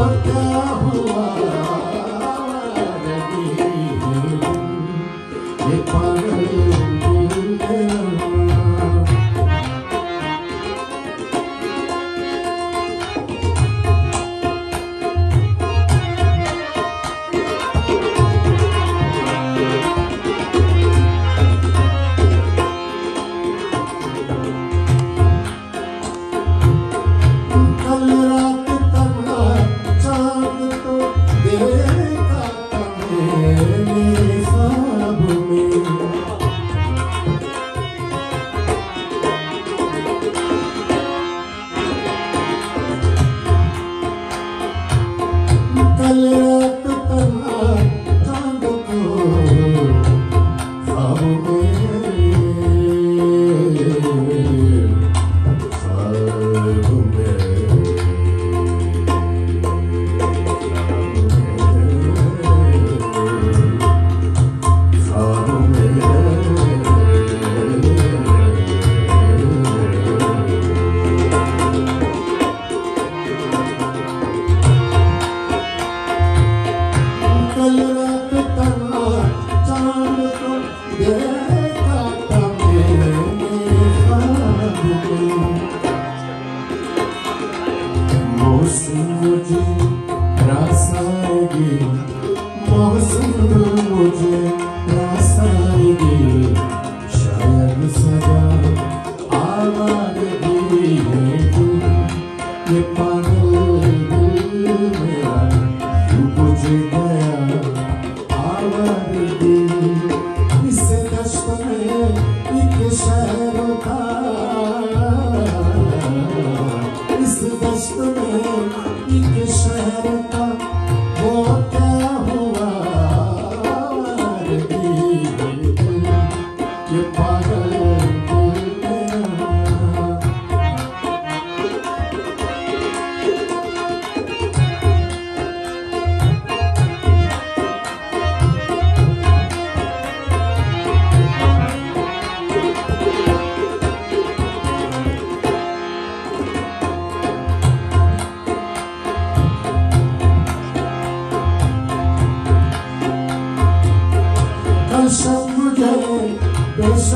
amor Hallelujah. Mohsin मुझे रास आएगी। मोहसिन मुझे रास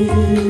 you.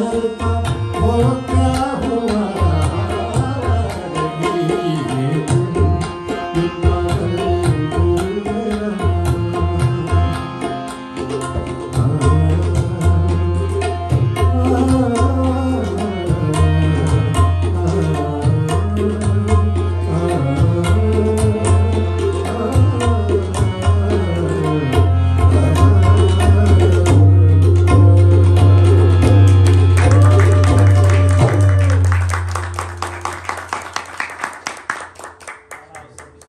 Oh.